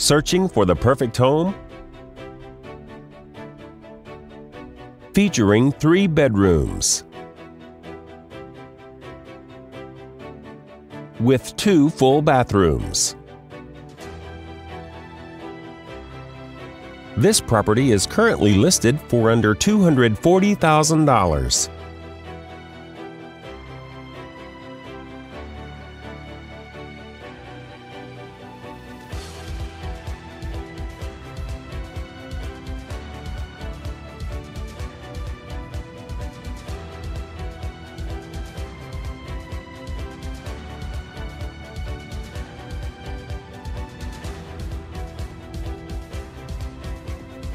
Searching for the perfect home? Featuring three bedrooms with two full bathrooms. This property is currently listed for under $240,000.